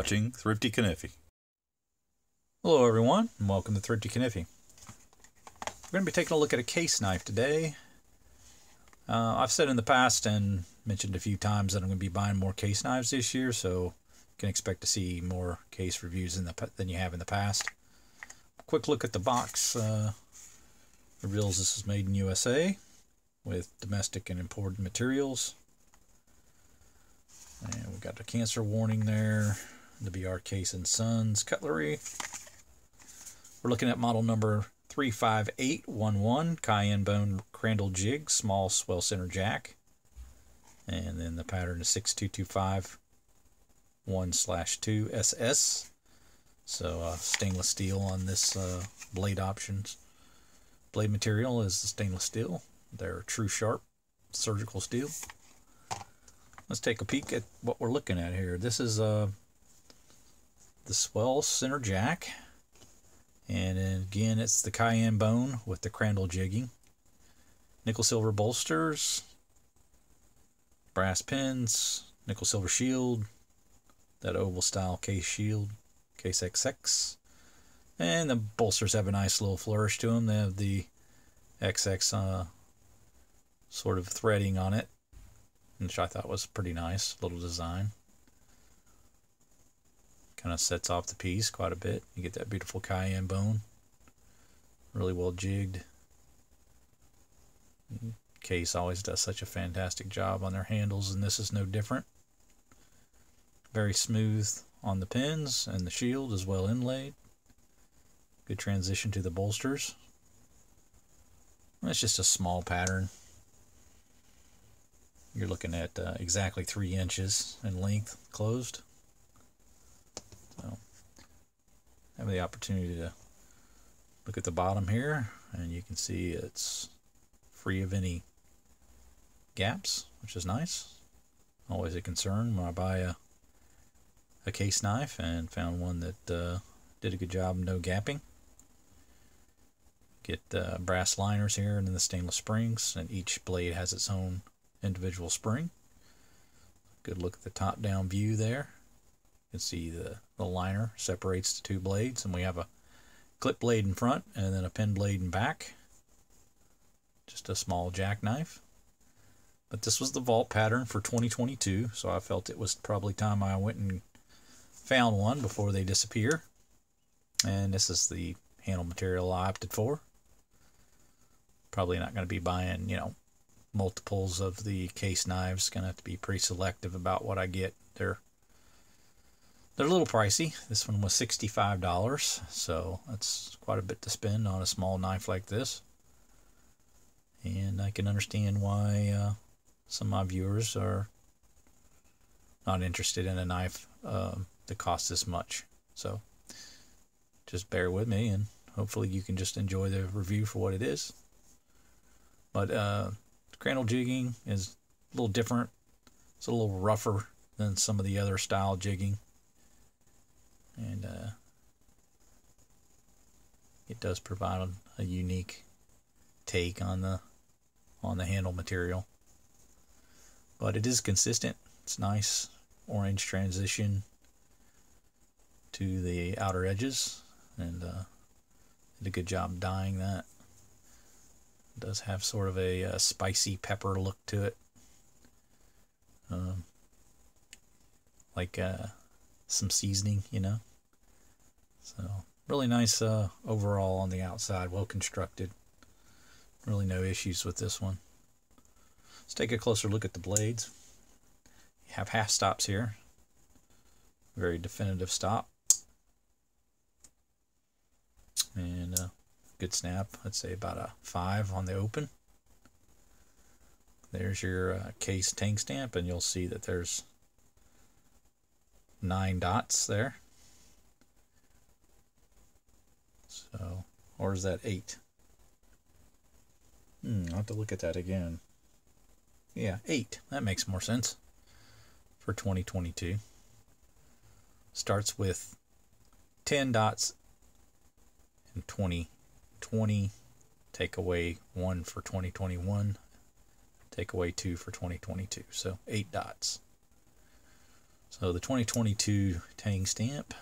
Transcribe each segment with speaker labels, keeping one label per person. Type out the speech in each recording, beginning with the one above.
Speaker 1: watching Thrifty Kaniffy. Hello everyone, and welcome to Thrifty Kaniffy. We're going to be taking a look at a case knife today. Uh, I've said in the past and mentioned a few times that I'm going to be buying more case knives this year, so you can expect to see more case reviews the, than you have in the past. Quick look at the box. Uh, reveals this is made in USA with domestic and imported materials. And we got the cancer warning there, BR Case and Sons cutlery. We're looking at model number 35811 Cayenne Bone Crandall Jig, small swell center jack. And then the pattern is 6225 1 slash 2 SS. So uh, stainless steel on this uh, blade options. Blade material is the stainless steel. They're Tru-Sharp surgical steel. Let's take a peek at what we're looking at here. This is uh, the swell center jack. And again, it's the cayenne bone with the crandall jigging. Nickel silver bolsters, brass pins, nickel silver shield, that oval style case shield, case XX. And the bolsters have a nice little flourish to them. They have the XX uh, sort of threading on it, which I thought was pretty nice little design. Kind of sets off the piece quite a bit. You get that beautiful cayenne bone. Really well jigged. Case always does such a fantastic job on their handles, and this is no different. Very smooth on the pins, and the shield is well inlaid. Good transition to the bolsters. It's just a small pattern. You're looking at uh, exactly three inches in length closed. So, have the opportunity to look at the bottom here, and you can see it's free of any gaps, which is nice. Always a concern when I buy a a case knife and found one that uh, did a good job, no gapping. Get uh, brass liners here and then the stainless springs, and each blade has its own individual spring. Good look at the top-down view there. You can see the, the liner separates the two blades, and we have a clip blade in front and then a pin blade in back. Just a small jackknife. But this was the vault pattern for 2022, so I felt it was probably time I went and found one before they disappear. And this is the handle material I opted for. Probably not going to be buying, you know, multiples of the case knives. Going to have to be pretty selective about what I get. They're they're a little pricey. This one was $65, so that's quite a bit to spend on a small knife like this. And I can understand why uh, some of my viewers are not interested in a knife um, that costs this much. So just bear with me and hopefully you can just enjoy the review for what it is. But uh, jigging is a little different. It's a little rougher than some of the other style jigging. And uh, it does provide a, unique take on the on the handle material. But it is consistent. It's nice orange transition to the outer edges and uh, did a good job dyeing that. It does have sort of a, a spicy pepper look to it. Um, like uh, some seasoning, you know. So really nice uh, overall on the outside, well constructed. Really no issues with this one. Let's take a closer look at the blades. You have half stops here. Very definitive stop. And uh, good snap. I'd say about a 5 on the open. There's your uh, case tang stamp, and you'll see that there's nine dots there. So, or is that eight? Hmm, I'll have to look at that again. Yeah, eight. That makes more sense for 2022. Starts with 10 dots in 2020. Take away one for 2021. Take away two for 2022. So eight dots. So the 2022 Tang stamp.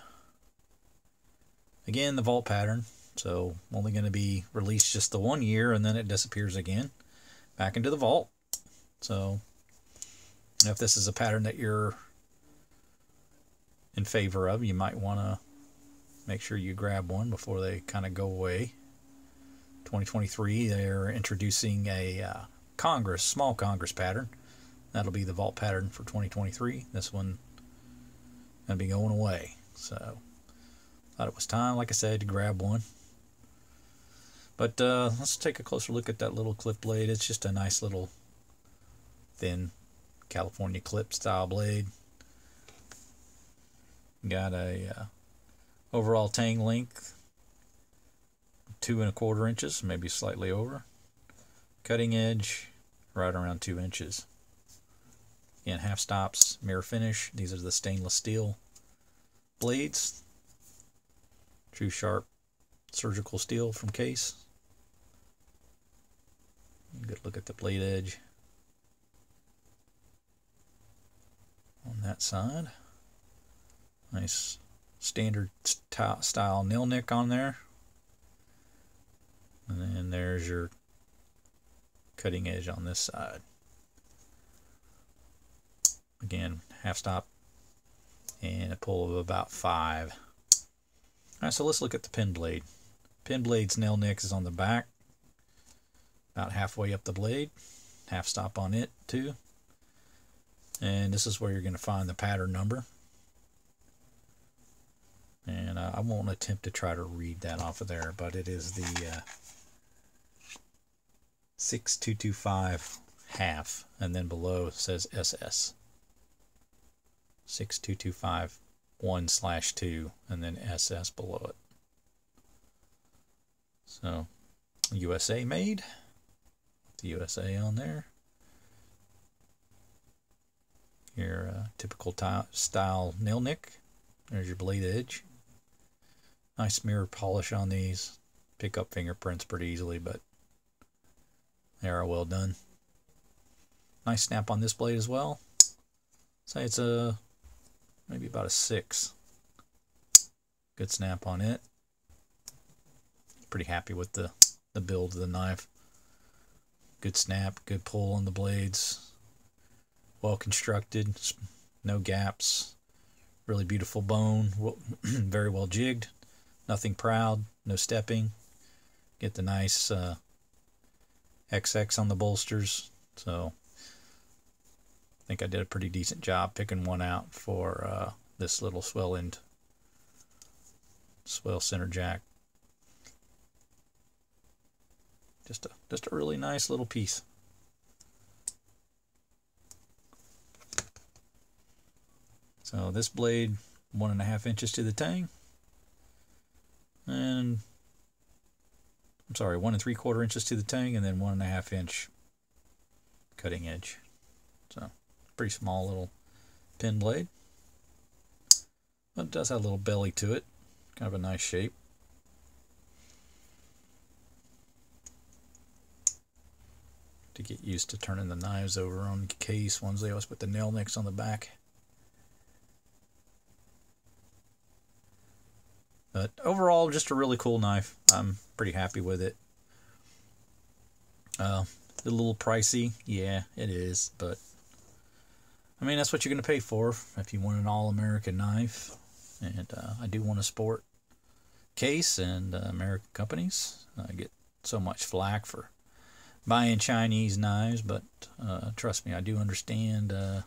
Speaker 1: Again, the vault pattern. So only going to be released just the one year and then it disappears again back into the vault. So if this is a pattern that you're in favor of, you might want to make sure you grab one before they kind of go away. 2023, they're introducing a uh, Congress, small Congress pattern. That'll be the vault pattern for 2023. This one going to be going away. So, thought it was time, like I said, to grab one. But uh, let's take a closer look at that little clip blade. It's just a nice little thin California clip style blade. Got a uh, overall tang length two and a quarter inches, maybe slightly over. Cutting edge right around two inches. Again, half stops, mirror finish. These are the stainless steel blades. Tru-Sharp surgical steel from case. Good look at the blade edge. On that side. Nice standard style nail nick on there. And then there's your cutting edge on this side. Again, half stop and a pull of about five. Alright, so let's look at the pin blade. Pin blade's nail nick is on the back, about halfway up the blade. Half stop on it too. And this is where you're going to find the pattern number. And uh, I won't attempt to try to read that off of there, but it is the uh, 6225 half, and then below says SS. 6225 1 slash 2, and then SS below it. So, USA made. The USA on there. Your uh, typical style nail nick. There's your blade edge. Nice mirror polish on these. Pick up fingerprints pretty easily, but they are well done. Nice snap on this blade as well. Say it's a maybe about a six. Good snap on it. Pretty happy with the, the build of the knife. Good snap, good pull on the blades. Well constructed, no gaps. Really beautiful bone, very well jigged. Nothing proud, no stepping. Get the nice uh, XX on the bolsters. So I think I did a pretty decent job picking one out for uh, this little swell end, swell center jack. Just a just a really nice little piece. So this blade, one and a half inches to the tang. And I'm sorry, one and three quarter inches to the tang, and then one and a half inch cutting edge. So pretty small little pin blade. But it does have a little belly to it. Kind of a nice shape. To get used to turning the knives over on the case. Ones they always put the nail nicks on the back. But overall, just a really cool knife. I'm pretty happy with it. Uh, a little pricey, yeah, it is, but I mean that's what you're going to pay for if you want an all-American knife. And uh, I do want to support Case and uh, American companies. I get so much flack for buying Chinese knives, but uh, trust me, I do understand uh,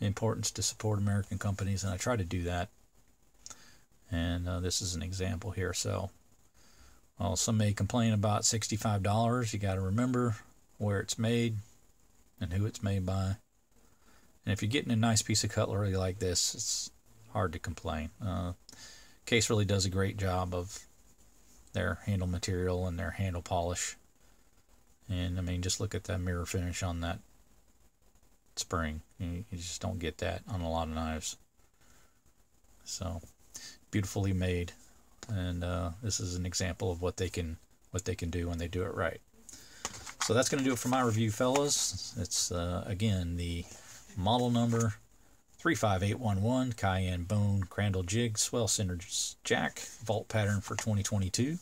Speaker 1: the importance to support American companies, and I try to do that and uh, this is an example here. So, well, some may complain about $65. You got to remember where it's made and who it's made by. And if you're getting a nice piece of cutlery like this, it's hard to complain. Uh, Case really does a great job of their handle material and their handle polish. And I mean, just look at that mirror finish on that spring. You, just don't get that on a lot of knives. So beautifully made, and uh, this is an example of what they can what they can do when they do it right. So that's going to do it for my review, fellas. It's uh, again the model number 35811 Cayenne Bone Crandall Jig Swell Center Jack Vault Pattern for 2022.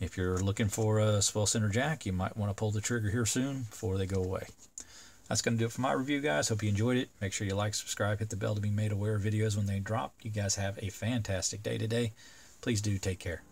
Speaker 1: If you're looking for a swell center jack, you might want to pull the trigger here soon before they go away. That's going to do it for my review, guys. Hope you enjoyed it. Make sure you like, subscribe, hit the bell to be made aware of videos when they drop. You guys have a fantastic day today. Please do take care.